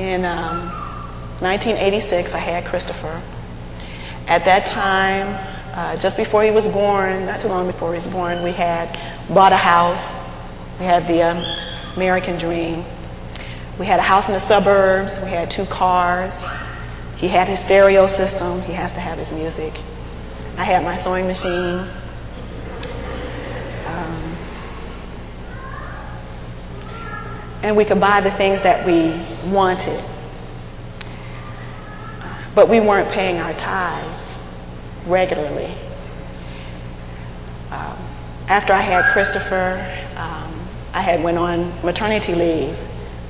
In um, 1986, I had Christopher. At that time, uh, just before he was born, not too long before he was born, we had bought a house. We had the um, American dream. We had a house in the suburbs. We had two cars. He had his stereo system. He has to have his music. I had my sewing machine. And we could buy the things that we wanted. But we weren't paying our tithes regularly. Um, after I had Christopher, um, I had went on maternity leave.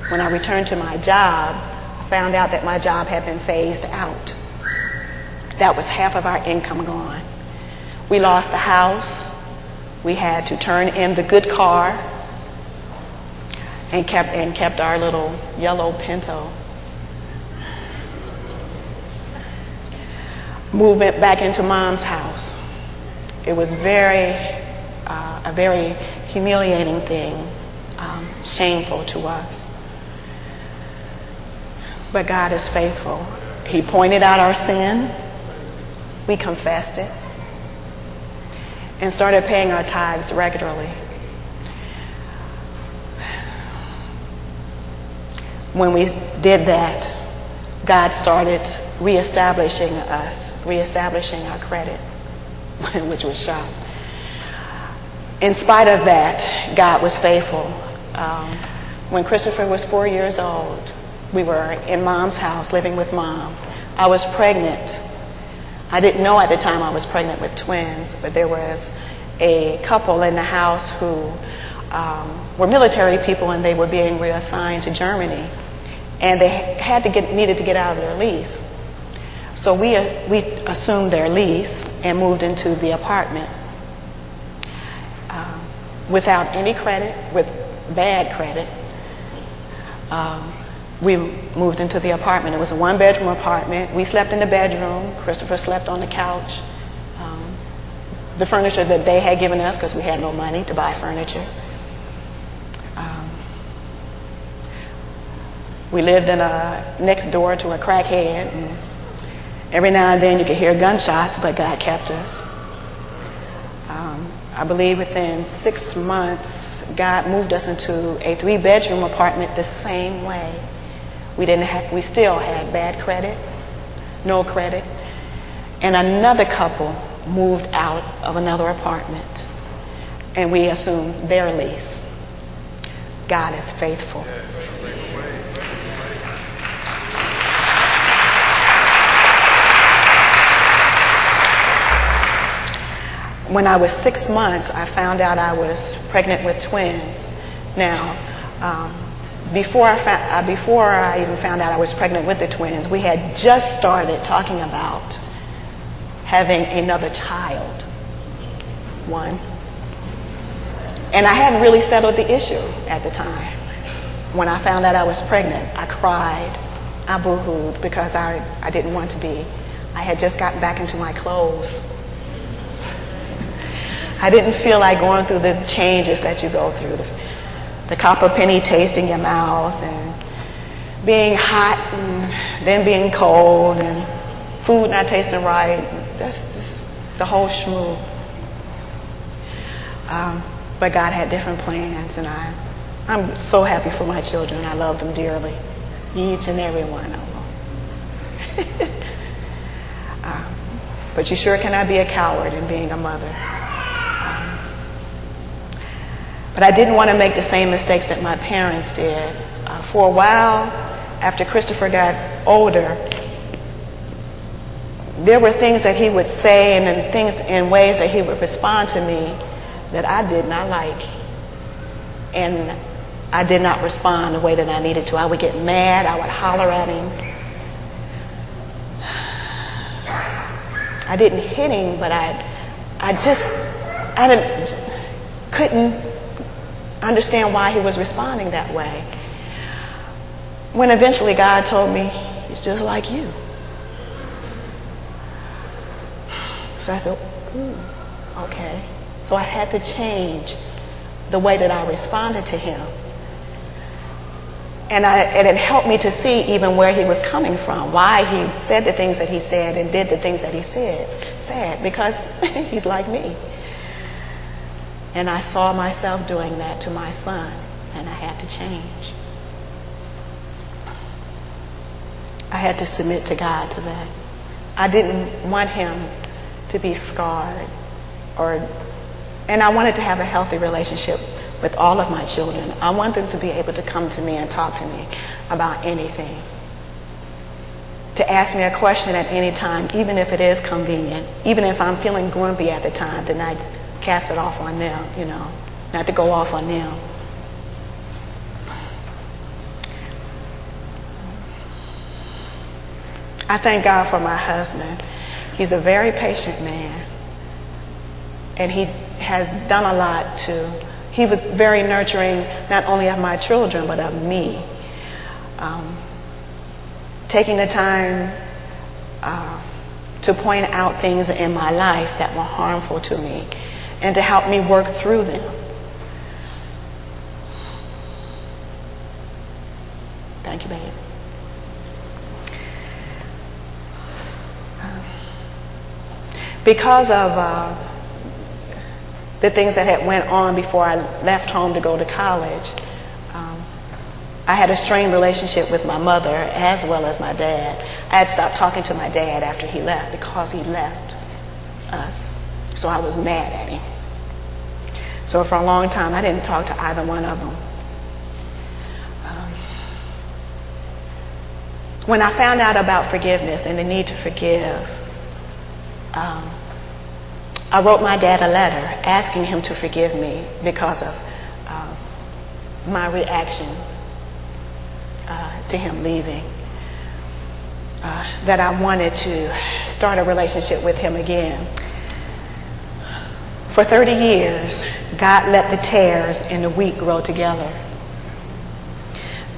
When I returned to my job, I found out that my job had been phased out. That was half of our income gone. We lost the house. We had to turn in the good car and kept, and kept our little yellow Pinto. Moving back into mom's house. It was very, uh, a very humiliating thing, um, shameful to us. But God is faithful. He pointed out our sin. We confessed it and started paying our tithes regularly. When we did that, God started reestablishing us, reestablishing our credit, which was shot. In spite of that, God was faithful. Um, when Christopher was four years old, we were in mom's house living with mom. I was pregnant. I didn't know at the time I was pregnant with twins, but there was a couple in the house who um, were military people and they were being reassigned to Germany. And they had to get, needed to get out of their lease. So we, uh, we assumed their lease and moved into the apartment um, without any credit, with bad credit. Um, we moved into the apartment. It was a one bedroom apartment. We slept in the bedroom. Christopher slept on the couch. Um, the furniture that they had given us, because we had no money to buy furniture. We lived in a, next door to a crackhead. And every now and then you could hear gunshots, but God kept us. Um, I believe within six months, God moved us into a three bedroom apartment the same way. We didn't have, we still had bad credit, no credit. And another couple moved out of another apartment and we assumed their lease. God is faithful. When I was six months, I found out I was pregnant with twins. Now, um, before I, found, uh, before I even found out I was pregnant with the twins, we had just started talking about having another child. One. And I hadn't really settled the issue at the time. When I found out I was pregnant, I cried. I boo-hooed because I, I didn't want to be. I had just gotten back into my clothes. I didn't feel like going through the changes that you go through. The, the copper penny taste in your mouth and being hot and then being cold and food not tasting right. That's just the whole shmoo. Um, but God had different plans, and I, I'm so happy for my children. I love them dearly, each and every one of them. um, but you sure cannot be a coward in being a mother. But I didn't want to make the same mistakes that my parents did. Uh, for a while, after Christopher got older, there were things that he would say and, and things in ways that he would respond to me that I did not like. And I did not respond the way that I needed to. I would get mad, I would holler at him. I didn't hit him, but I, I just, I didn't, couldn't understand why he was responding that way. When eventually God told me, he's just like you. So I said, Ooh, okay. So I had to change the way that I responded to him. and, I, and it helped me to see even where he was coming from, why he said the things that he said and did the things that he said, said because he's like me. And I saw myself doing that to my son, and I had to change. I had to submit to God to that. I didn't want him to be scarred or and I wanted to have a healthy relationship with all of my children. I want them to be able to come to me and talk to me about anything. To ask me a question at any time, even if it is convenient, even if I'm feeling grumpy at the time, then I cast it off on them, you know, not to go off on them. I thank God for my husband. He's a very patient man. And he has done a lot to, he was very nurturing not only of my children, but of me. Um, taking the time uh, to point out things in my life that were harmful to me and to help me work through them. Thank you, babe. Because of uh, the things that had went on before I left home to go to college, um, I had a strained relationship with my mother as well as my dad. I had stopped talking to my dad after he left because he left us. So I was mad at him. So for a long time, I didn't talk to either one of them. Um, when I found out about forgiveness and the need to forgive, um, I wrote my dad a letter asking him to forgive me because of uh, my reaction uh, to him leaving. Uh, that I wanted to start a relationship with him again. For 30 years, God let the tares and the wheat grow together.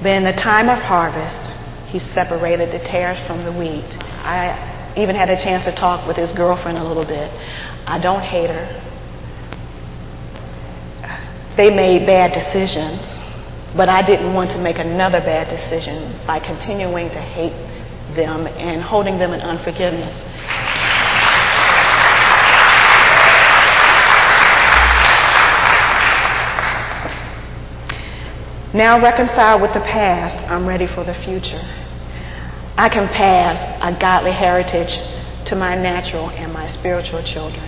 But in the time of harvest, he separated the tares from the wheat. I even had a chance to talk with his girlfriend a little bit. I don't hate her. They made bad decisions, but I didn't want to make another bad decision by continuing to hate them and holding them in unforgiveness. Now reconciled with the past, I'm ready for the future. I can pass a godly heritage to my natural and my spiritual children.